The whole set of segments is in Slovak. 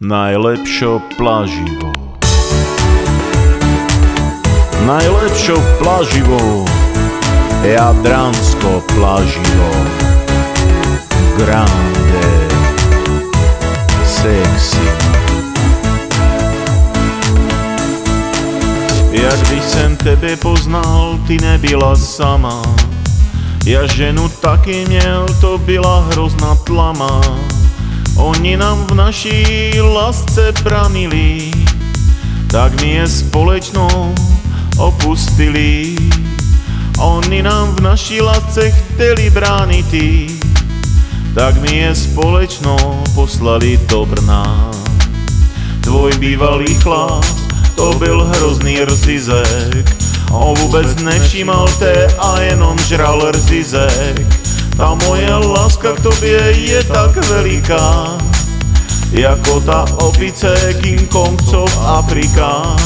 Najlepšo plaživo. Najlepšo plaživo. Jadransko plaživo. Grande. Sexy. Jak když jsem tebe poznal, ty nebyla sama. Ja ženu taky měl, to byla hrozná tlama. Oni nám v naší lásce branili, tak mi je společno opustili. Oni nám v naší lásce chteli bránit, tak mi je společno poslali do Brna. Tvoj bývalý chlap, to byl hrozný rzizek, on vůbec nevšímal te a jenom žral rzizek. Ta moje láska k tobě je tak veliká, jako ta opice King Kong, co v Afrika.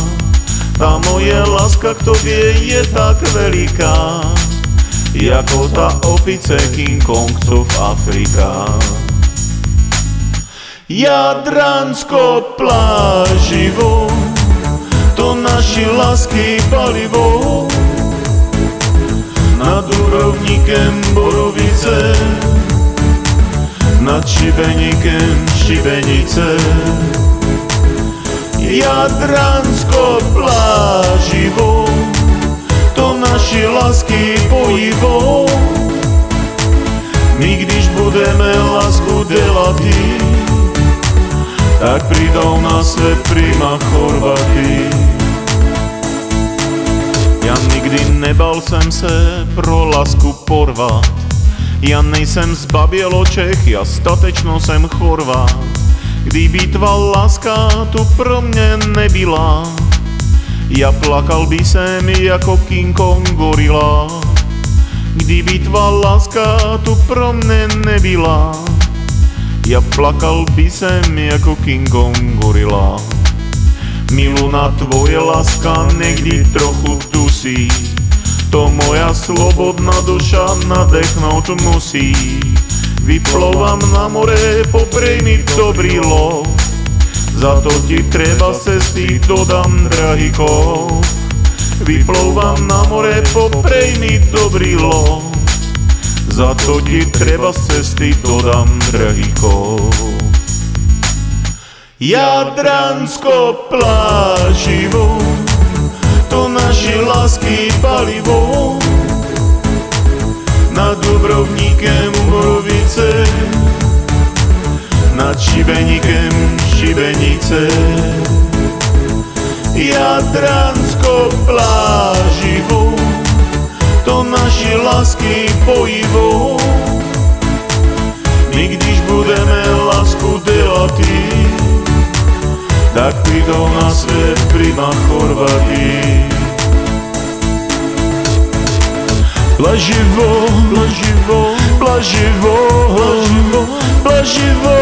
Ta moje láska k tobě je tak veliká, jako ta opice King v Afrika. Jadransko pláživo, to naši lásky palivo, nad úrovníkem Borovice, nad Šibenikem Šibenice. Jadransko pláživo, to naši lásky pojivo. My když budeme lásku delati, tak pridou na svet prima Chorvaty. Nikdy nebal jsem se pro lásku porvat. Já nejsem z Baběločech, já statečno jsem Chorvat. Kdyby tvá láska tu pro mě nebyla, já plakal by jsem jako King Kong gorila. Kdyby tvá láska tu pro mě nebyla, já plakal by jsem jako King Kong gorila. Miluna tvoje láska někdy trochu dusí, to moja slobodná duša nadechnout musí. Vyplovam na more, poprej mi dobrý lov, za to ti treba cesty dodám drahý kov. Vyplouvam na more, poprej mi dobrý lov, za to ti treba z cesty dodám drahý kov. Jadransko pláživo, naši lásky palivo. Nad Dubrovníkem Borovice, nad Šibenikem Šibenice. Jadransko pláživo, to naši lásky pojivo. My když budeme lásku delati, tak prídou na svet prima Plagivô, plagivô, plagivô, plagivô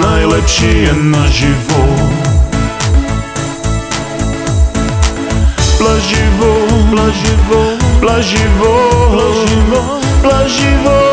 Najlepší je naživo Plagivô, plagivô, plagivô, plagivô.